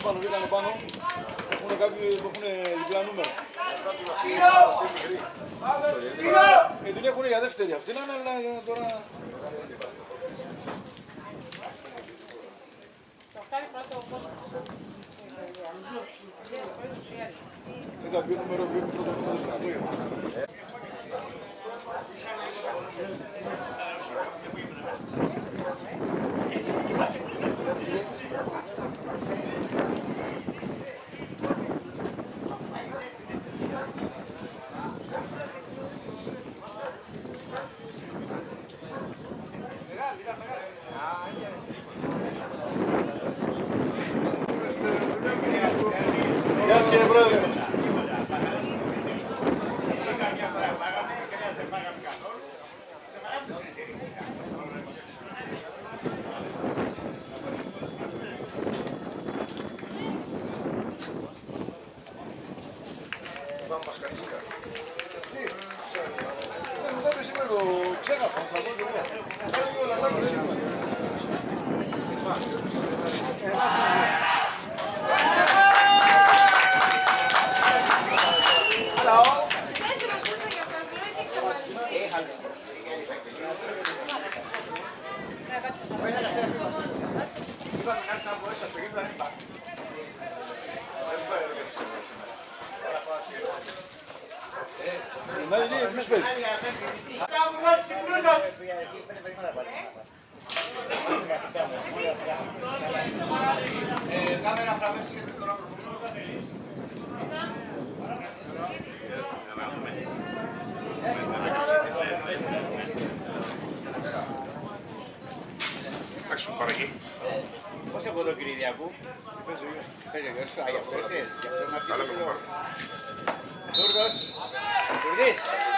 Τους πάνω βγήκανε πάνω. Έχουν κάποιοι που έχουν διπλά νούμερα. Κάτι αυτή αυτή μικρή. Ε, την έχουν για δεύτερη αυτή, να είναι, αλλά τώρα... Το κάνει πρώτο ο κόσμος. Δεν τα ποιο νούμερο, ποιο μικρό το νούμερο, το ακούγεται. Γεια σας κύριε Πρόεδρε. Πάμε μας κατσίκα. Τι, δεν μου το είπε σήμερα το ξέχασα, θα πω και εγώ. Κάνει όλα τα και σήμερα. Ε, να σου πω. Δεν σε ρωτούσα για αυτό, απλά έχει εξαφανιστεί. Να είναι, ποιος παίζει. Παίξουν παραγή. Πώς από τον Κυριακού; Παίζει ο γιος. Α, γι' αυτό ήρθες. Γι'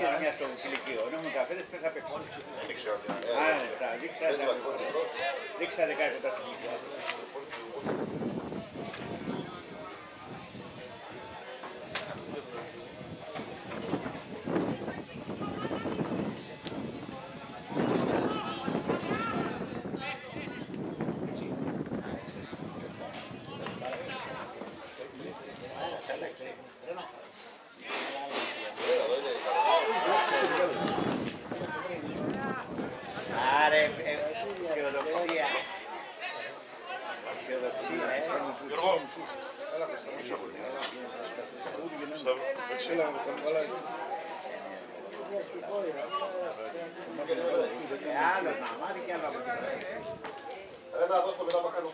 Κάνεις και ζημιά στο κηλικείο. Ενώ μου καφέδες πες απ' έξω. Δεν ξέρω. Α, ναι, τα δείξα Πέντε τα- 后面那么看喽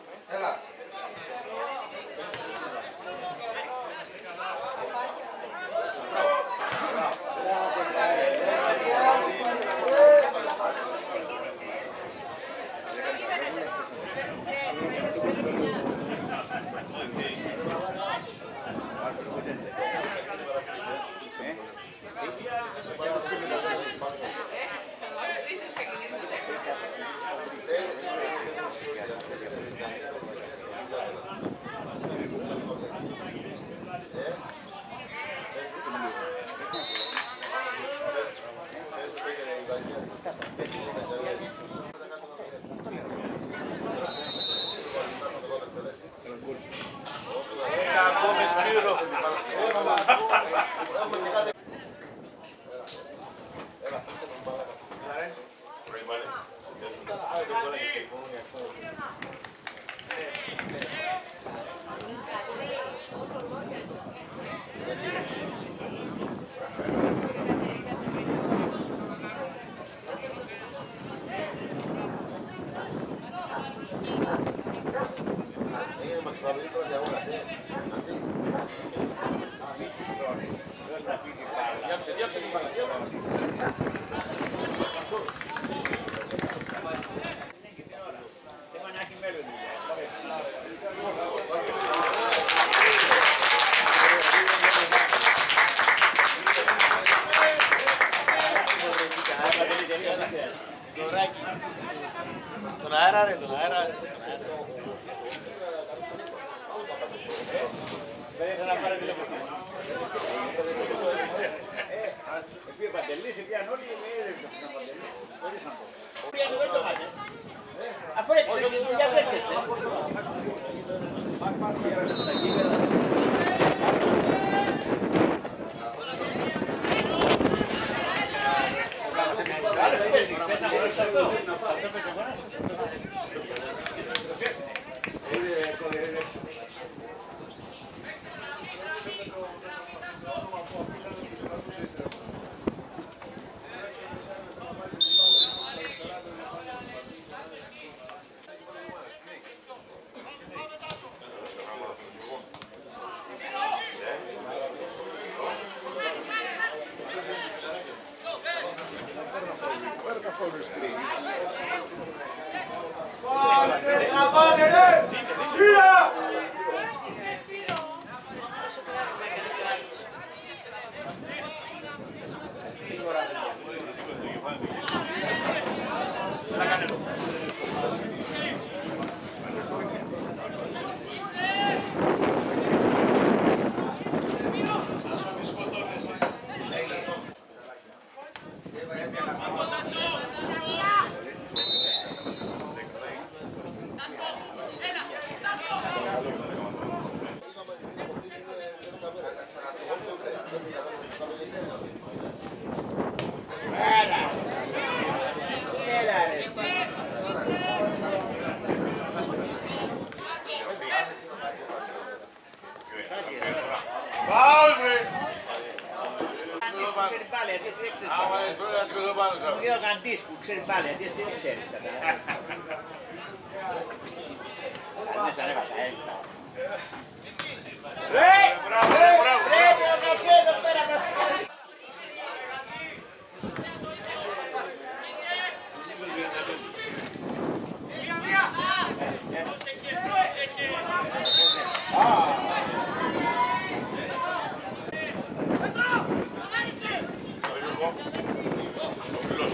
Los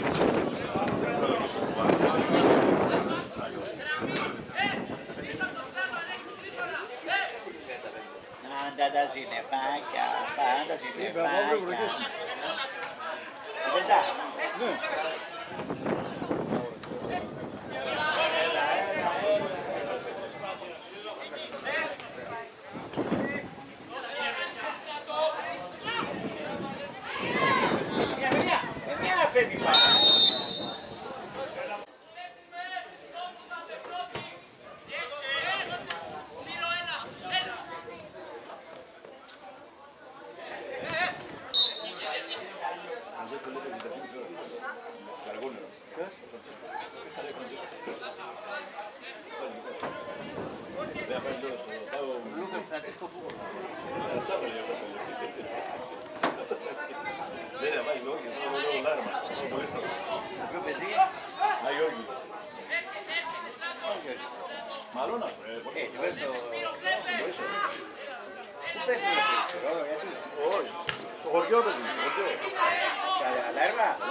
Barcelona. Eh, yo eso... Jorge da dice, Jorge. Cioè, la errata,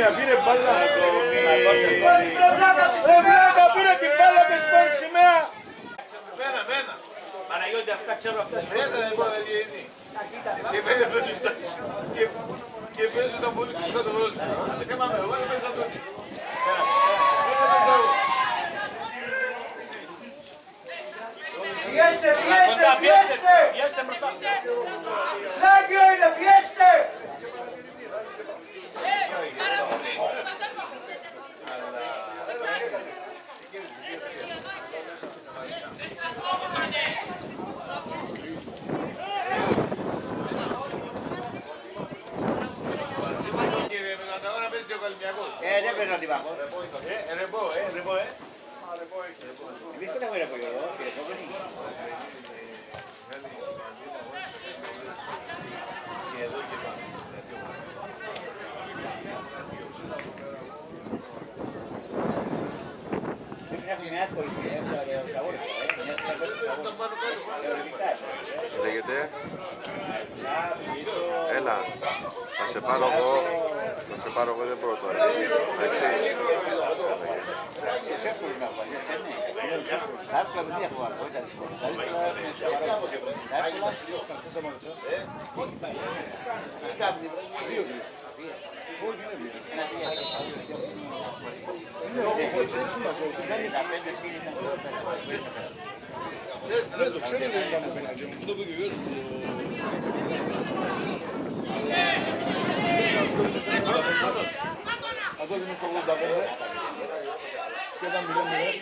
mira, mira, espalda. Έλα, θα σε πάρω εγώ, θα σε πάρω εγώ, δεν μπορώ τώρα. Έτσι. Είσαι εύκολο να βγάζει, έτσι είναι. Τα εύκολα με διαφορά, δεν ήταν δύσκολο. Τα εύκολα, τα εύκολα. Ne dokşan elinden bu penacım. Bu da bu görüyor. Apa ini solo dapat? Kita bilang bilang.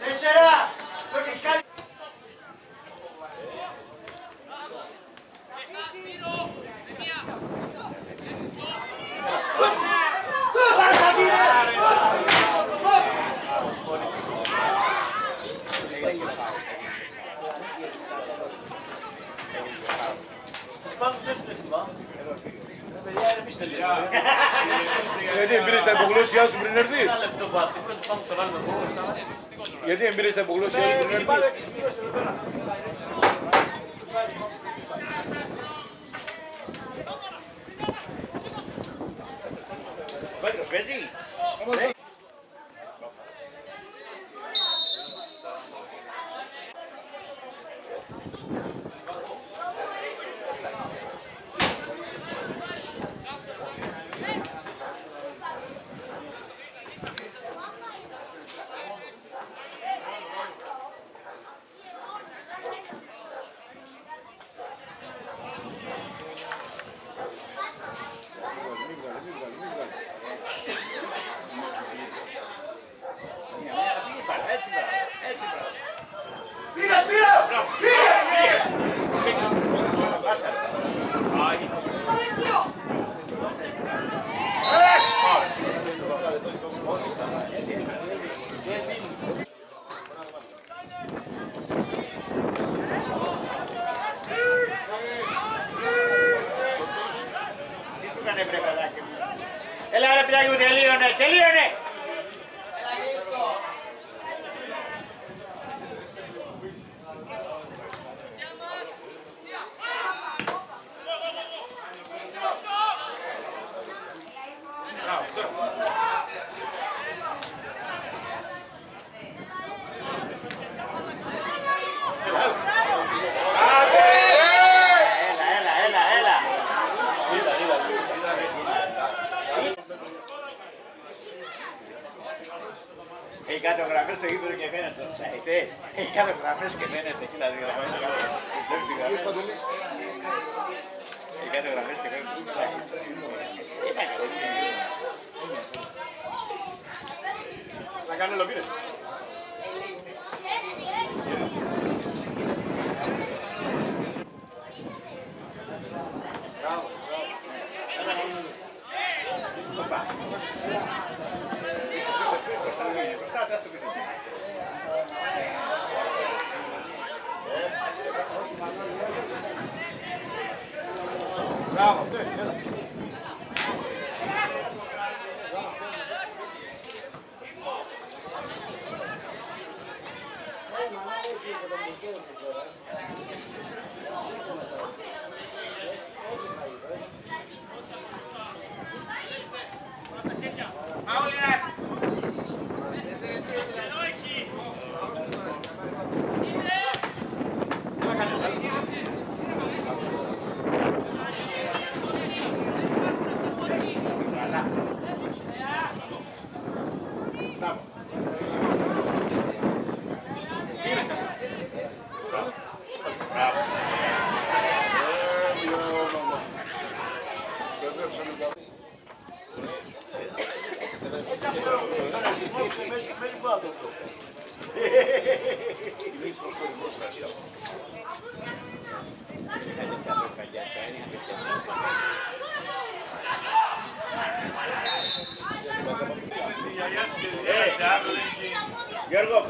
Teşekkür. Teşekkür. Yediğim biri ise bugülü siyah süpürünler değil. Yediğim biri ise bugülü siyah süpürünler değil. Busy. Busy.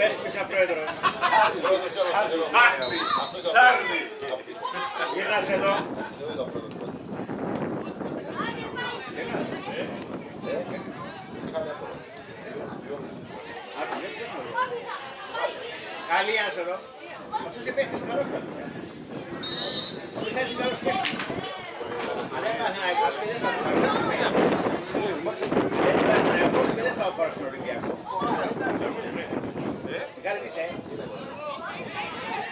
Πες μου σαν πρόεδρο. Σάρλι. Γύρνας εδώ. Καλή ένας εδώ. Αυτός είναι παίκτης καλός μας. Τι θες καλός παίκτης. Αλλά είναι Παναθηναϊκός και δεν θα το πάρει. Είναι Παναθηναϊκός και δεν θα το πάρει στον Ολυμπιακό. Μιχάλη τι είσαι.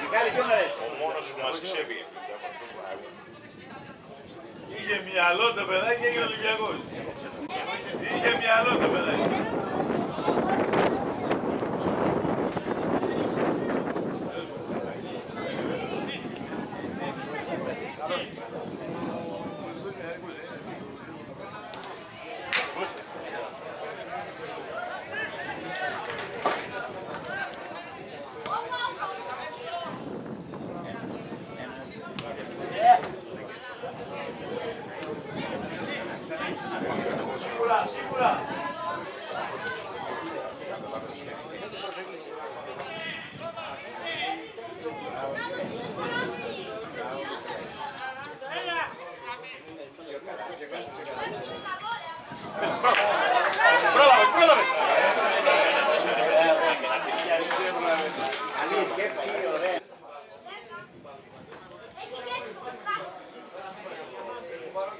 Μιχάλη ποιον αρέσει. Ο μόνος που μας ξέφυγε. Είχε μυαλό το παιδάκι και έγινε Ολυμπιακός. Είχε μυαλό το παιδάκι.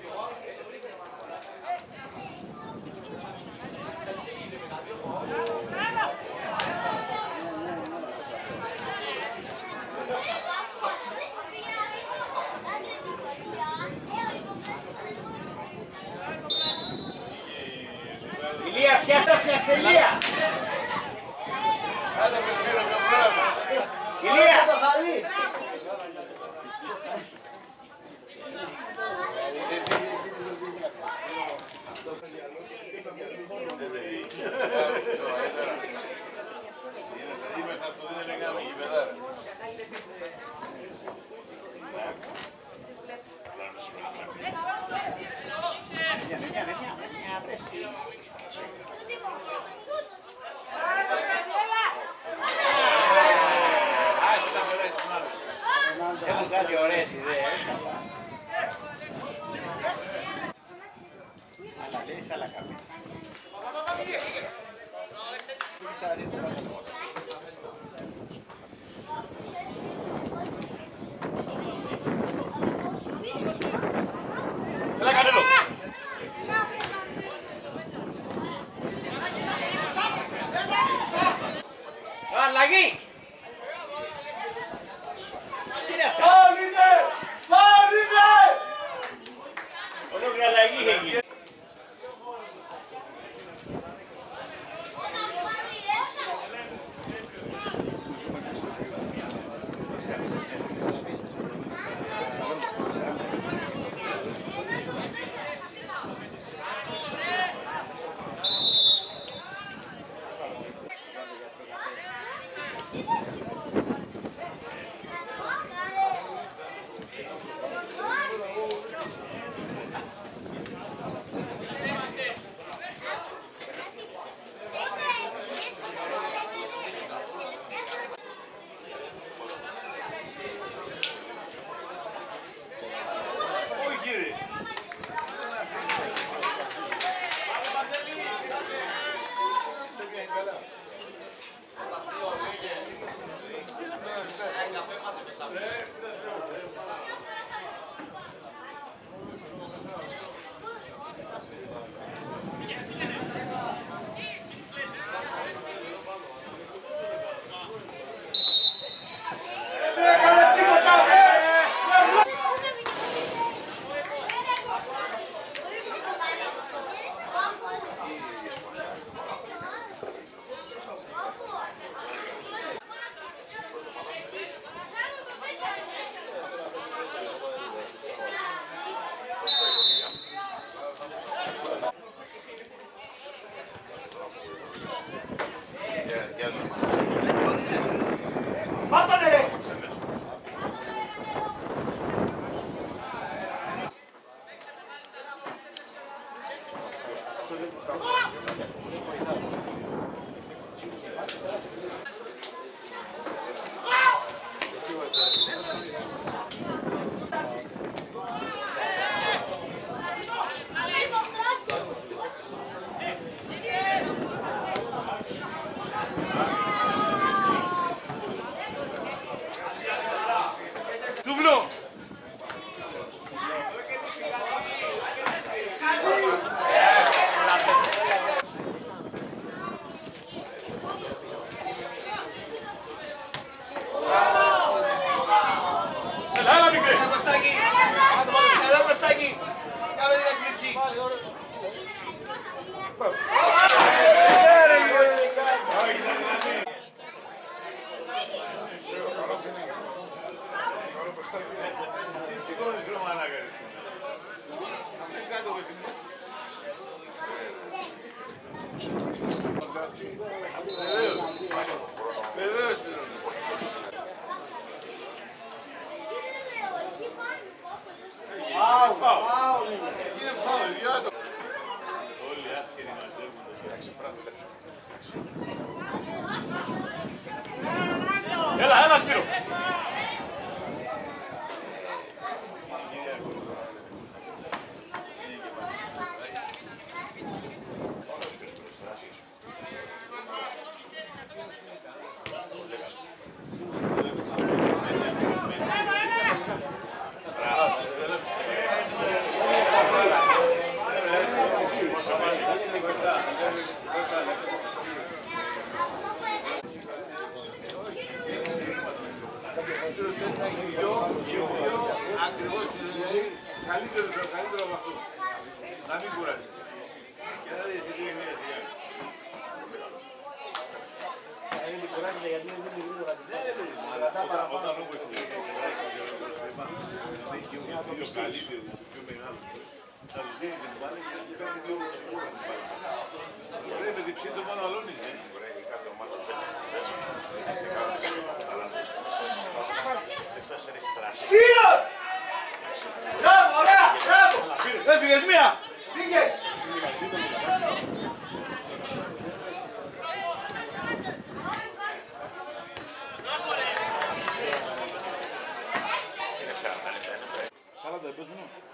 Yeah. peores ideas. Θα τους δίνει την μπάλα και θα τους κάνει πιο σίγουρα την μπάλα. Ωραία, με διψή το μόνο αλώνεις, ε. Κύριο! Μπράβο, ωραία, μπράβο! Έφυγες μία! Πήγε! depois não.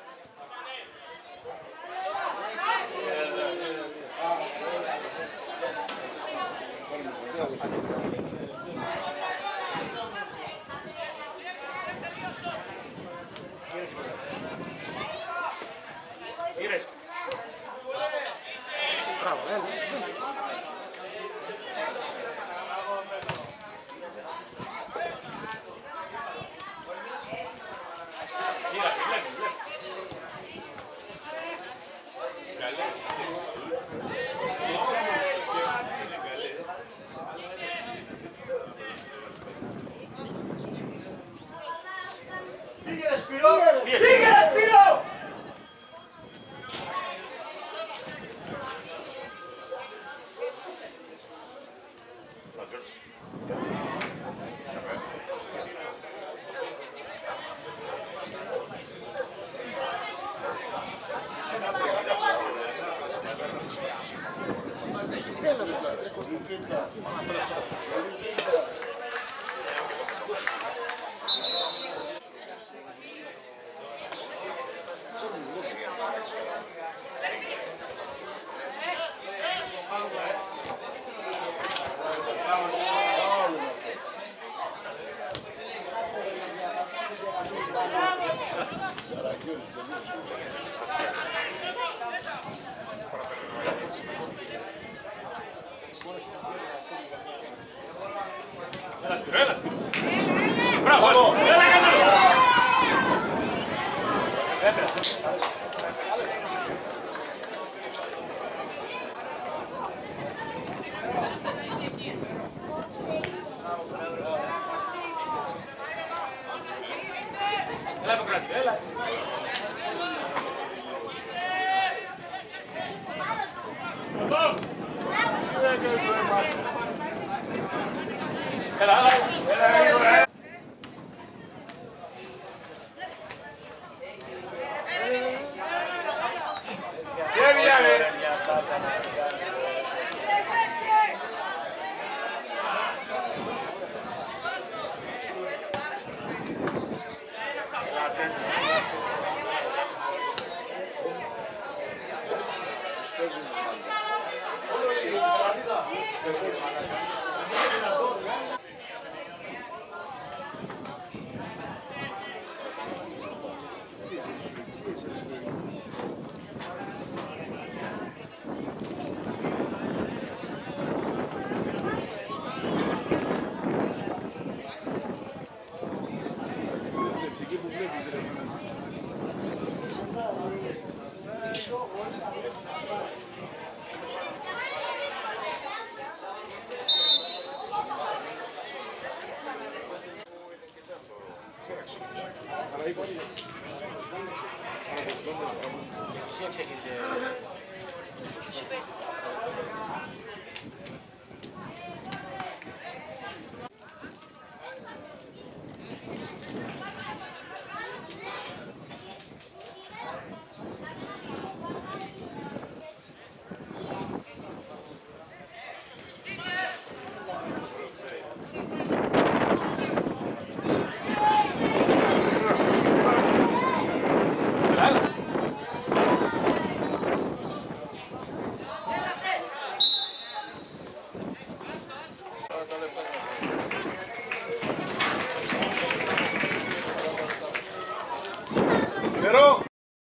Şimşek şekilde. Şüphe.